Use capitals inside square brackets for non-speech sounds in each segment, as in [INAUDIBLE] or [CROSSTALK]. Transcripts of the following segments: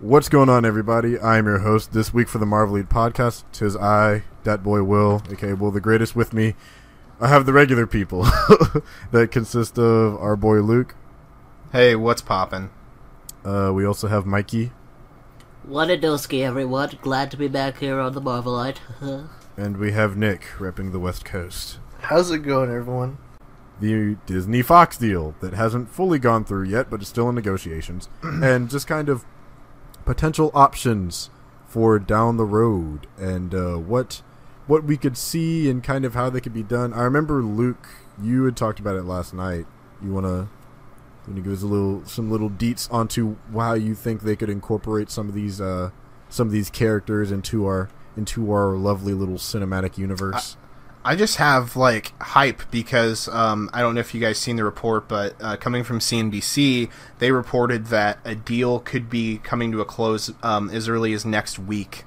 What's going on, everybody? I'm your host this week for the Marvelite podcast. Tis I, that boy Will, aka Will the Greatest, with me. I have the regular people [LAUGHS] that consist of our boy Luke. Hey, what's poppin'? Uh, we also have Mikey, What a doski, everyone. Glad to be back here on the Marvelite. [LAUGHS] and we have Nick repping the West Coast. How's it going, everyone? The Disney Fox deal that hasn't fully gone through yet, but is still in negotiations, [CLEARS THROAT] and just kind of potential options for down the road and uh, what what we could see and kind of how they could be done. I remember Luke, you had talked about it last night. You wanna you wanna give us a little some little deets onto how you think they could incorporate some of these uh, some of these characters into our into our lovely little cinematic universe. I just have like hype because um, I don't know if you guys seen the report, but uh, coming from CNBC, they reported that a deal could be coming to a close um, as early as next week.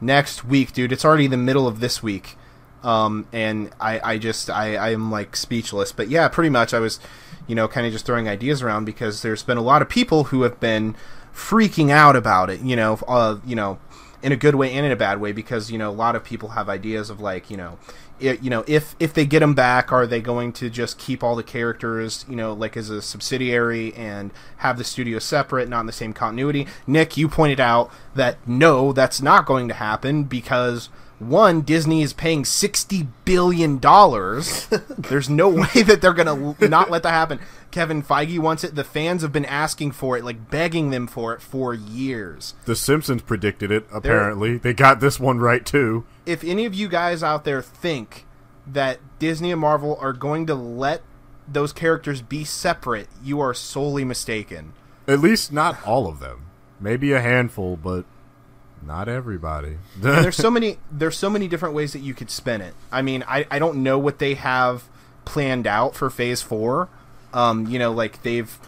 Next week, dude. It's already the middle of this week, um, and I, I just I I am like speechless. But yeah, pretty much I was, you know, kind of just throwing ideas around because there's been a lot of people who have been freaking out about it. You know, uh, you know in a good way and in a bad way because you know a lot of people have ideas of like you know it, you know if if they get them back are they going to just keep all the characters you know like as a subsidiary and have the studio separate not in the same continuity? Nick you pointed out that no that's not going to happen because one disney is paying 60 billion dollars [LAUGHS] there's no way that they're gonna not let that happen kevin feige wants it the fans have been asking for it like begging them for it for years The Simpsons predicted it. Apparently, they got this one right too. if any of you guys out there think that Disney and Marvel are going to let those characters be separate, you are solely mistaken. At least not all of them. Maybe a handful, but not everybody. There's [LAUGHS] so many there's so many different ways that you could spin it. I mean, I, I don't know what they have planned out for phase 4. Um, you know, like they've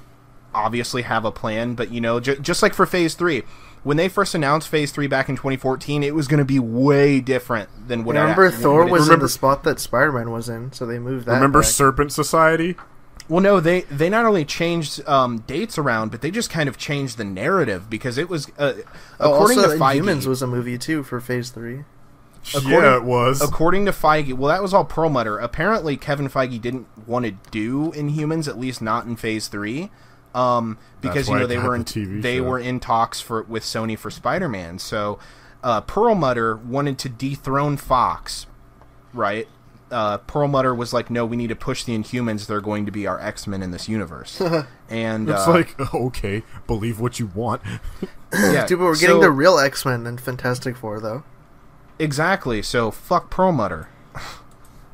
obviously have a plan, but you know, j- just like for phase 3, when they first announced phase 3 back in 2014, it was going to be way different than what it- Remember, what Thor it was is. in the spot that Spider-Man was in, so they moved that. Remember back. Serpent Society? Well, no, they they not only changed um, dates around, but they just kind of changed the narrative because it was uh, Oh, according also, to Feige. Humans was a movie too for Phase Three. yeah, it was. According to Feige, well, that was all Perlmutter. Apparently, Kevin Feige didn't want to do Inhumans, at least not in Phase Three, um, because you know they got were the in, TV they show. were in talks for with Sony for Spider Man. So uh, Perlmutter wanted to dethrone Fox, right? Uh, Perlmutter was like, "No, we need to push the Inhumans. They're going to be our X Men in this universe." [LAUGHS] and it's uh, like, [LAUGHS] okay, believe what you want. [LAUGHS] yeah, Dude, but we're getting so- the real X-Men in Fantastic Four, though, Exactly. So fuck Perlmutter.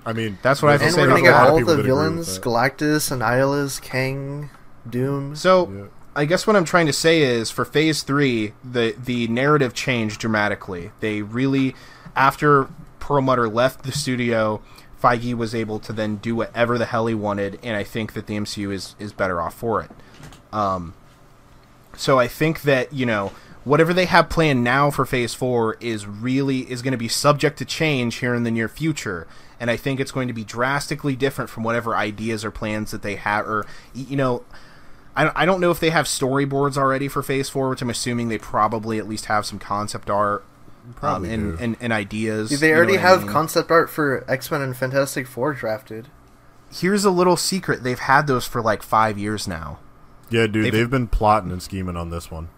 I mean, That's what I have to and we're about gonna get all the that agree villains. Galactus, Annihilus, Kang, Doom. So Yeah. I guess what I'm trying to say is for phase three, the the narrative changed dramatically. They really after Perlmutter left the studio, Feige was able to then do whatever the hell he wanted, and I think that the MCU is is better off for it. Um, so I think that you know whatever they have planned now for Phase Four is really is going to be subject to change here in the near future, and I think it's going to be drastically different from whatever ideas or plans that they have, or you know. I I don't know if they have storyboards already for Phase Four, which I'm assuming they probably at least have some concept art um, and, do. and and ideas. Dude, they you know already what I have mean? concept art for X-Men and Fantastic Four drafted. Here's a little secret: they've had those for like five years now. yeah, dude, they've- they've, been plotting and scheming on this one.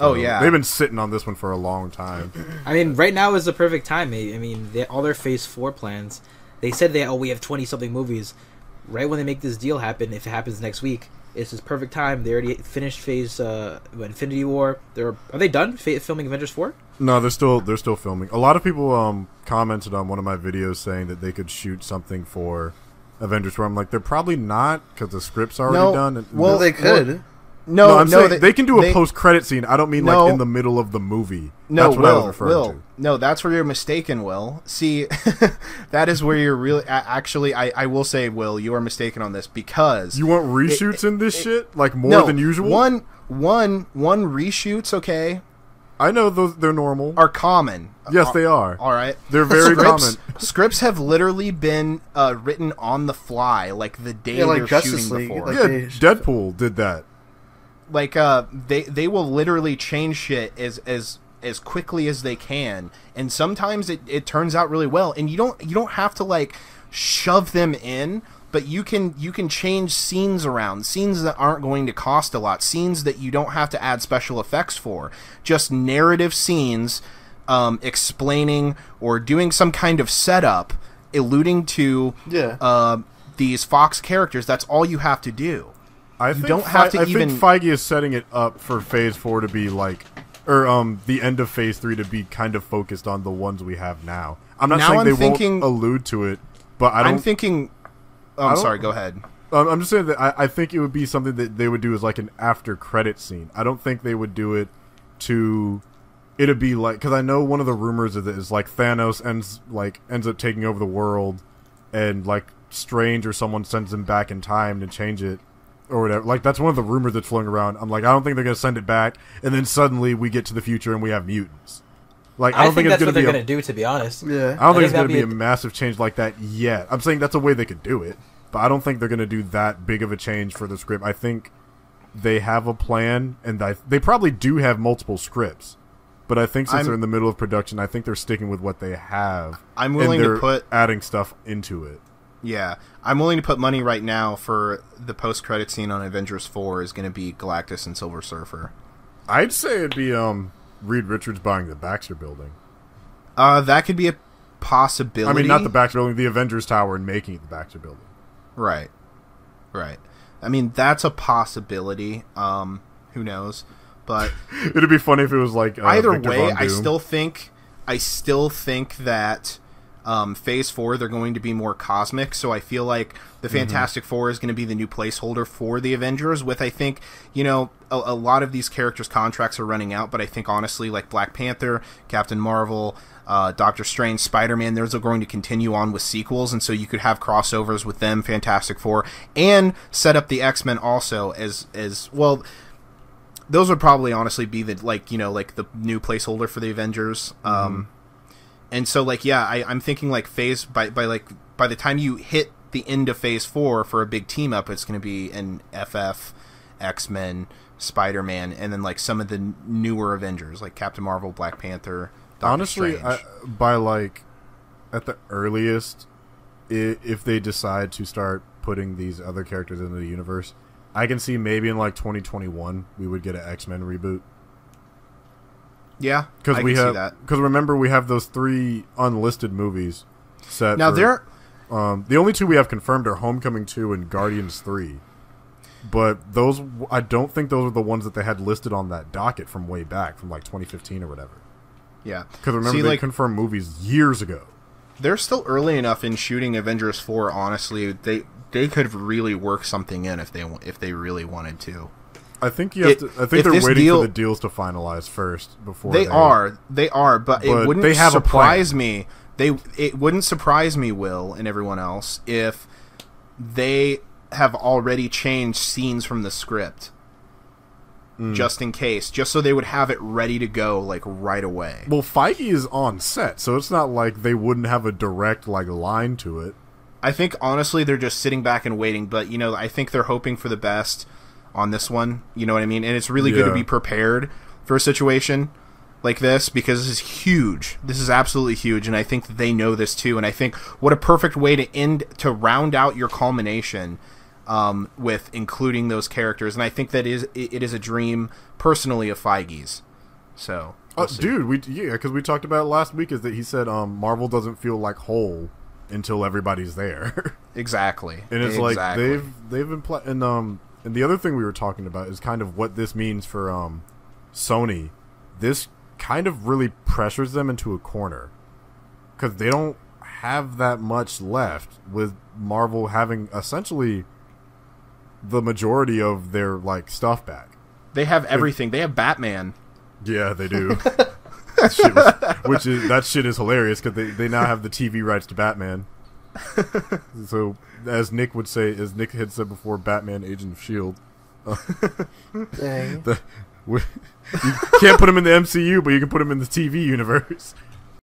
Oh, For- yeah. they've been sitting on this one for a long time. I mean, right now is the perfect time. I I mean, they, all their Phase Four plans. They said they oh we have twenty something movies. Right when they make this deal happen, if it happens next week, it's this perfect time. They already finished Phase uh, Infinity War. They're are they done fa- filming Avengers Four? No, they're still they're still filming. A lot of people um commented on one of my videos saying that they could shoot something for Avengers. Where I'm like, they're probably not because the script's already No, done. and- well, Well, they could. No, no, I'm saying they, they, can do a they- post credit scene. I don't mean No. like in the middle of the movie. No, That's what Will, I was referring Will. to. No, that's where you're mistaken, Will. See, [LAUGHS] that is where you're really. Actually, I, I will say, Will, you are mistaken on this because You want reshoots in this shit like more no, than usual? One, one, one reshoots. Okay, I know those they're normal. are common. yes, they are. All right, They're very scripts, common. Scripts have literally been uh, written on the fly, like the day Yeah, like they're Justice shooting League, before. like- yeah, they- Deadpool did that. like uh they they will literally change shit as as as quickly as they can and sometimes it, it turns out really well and you don't you don't have to like shove them in but you can you can change scenes around scenes that aren't going to cost a lot scenes that you don't have to add special effects for just narrative scenes um, explaining or doing some kind of setup alluding to Yeah. uh, these fox characters that's all you have to do I think don't have Fe- to I even- think Feige is setting it up for Phase Four to be like, or um, the end of Phase Three to be kind of focused on the ones we have now. I'm not Now saying I'm they thinking- won't allude to it, but I don't. I'm thinking. Oh, I'm sorry. Go ahead. Um, I'm just saying that I, I think it would be something that they would do as like an after credit scene. I don't think they would do it to. It'd be like because I know one of the rumors of it is like Thanos ends like ends up taking over the world, and like Strange or someone sends him back in time to change it or whatever. Like that's one of the rumors that's floating around. I'm like I don't think they're gonna send it back, and then suddenly we get to the future and we have mutants. Like I I, don't think, think, that's it's what gonna they're be. a- gonna do. To be honest, Yeah. I don't I think, it's going to be that'd a massive change like that yet. I'm saying that's a way they could do it, but I don't think they're going to do that big of a change for the script. I think they have a plan, and I, they probably do have multiple scripts. But I think since I'm- they're in the middle of production, I think they're sticking with what they have. I'm willing to they're put- adding stuff into it. Yeah, I'm willing to put money right now for the post-credit scene on Avengers Four is going to be Galactus and Silver Surfer. I'd say it'd be um Reed Richards buying the Baxter Building. Uh, that could be a possibility. I mean, not the Baxter Building, the Avengers Tower, and making it the Baxter Building. Right, right. I mean, that's a possibility. Um, who knows? But [LAUGHS] It'd be funny if it was like uh, either Victor way, I still think I still think that um, Phase Four they're going to be more cosmic. So I feel like the Mm-hmm. Fantastic Four is going to be the new placeholder for the Avengers. With I think you know a, a lot of these characters' contracts are running out, but I think honestly, like Black Panther, Captain Marvel. Uh, Doctor Strange, Spider Man, those are going to continue on with sequels, and so you could have crossovers with them, Fantastic Four, and set up the X Men also as as well those would probably honestly be the like you know like the new placeholder for the Avengers. Um, and so like yeah, I, I'm thinking like phase by by like by the time you hit the end of Phase Four for a big team up, it's going to be an FF, X Men, Spider Man, and then like some of the newer Avengers like Captain Marvel, Black Panther. Doctor Honestly, I, by like at the earliest, if they decide to start putting these other characters into the universe, I can see maybe in like 2021 we would get an X Men reboot yeah, because we can have that. because remember we have those three unlisted movies set. Now there, um, the only two we have confirmed are Homecoming two and Guardians three. But those, I don't think those are the ones that they had listed on that docket from way back, from like 2015 or whatever. yeah, Because remember See, they like, confirmed movies years ago. they're still early enough in shooting Avengers four. Honestly, they they could really work something in if they if they really wanted to. I think you have It- to, I think they're waiting deal- for the deals to finalize first before They are, they are, but, But it wouldn't they have a surprise me. They it wouldn't surprise me, Will, and everyone else, if they have already changed scenes from the script, Mm. just in case, just so they would have it ready to go like right away. Well, Feige is on set, so it's not like they wouldn't have a direct like line to it. I think honestly they're just sitting back and waiting, but you know, I think they're hoping for the best on this one. You know what I mean? And it's really good to be prepared for a situation like this because this is huge. This is absolutely huge, and I think they know this too. And I think what a perfect way to end to round out your culmination um, with including those characters. And I think that is it is a dream personally of Feige's. So, Oh, we'll dude, we yeah, because we talked about it last week is that he said um, Marvel doesn't feel like whole until everybody's there, [LAUGHS] exactly. and it's exactly. like they've they've been pla- and um and the other thing we were talking about is kind of what this means for um Sony. This kind of really pressures them into a corner because they don't have that much left with Marvel having essentially the majority of their like stuff back. they have everything. They have Batman. Yeah, they do. [LAUGHS] Was- which is that shit is hilarious because they, they now have the TV rights to Batman. So, as Nick would say, as Nick had said before, Batman, Agent of Shield. [LAUGHS] Dang. The, we, you can't put him in the MCU, but you can put him in the TV universe.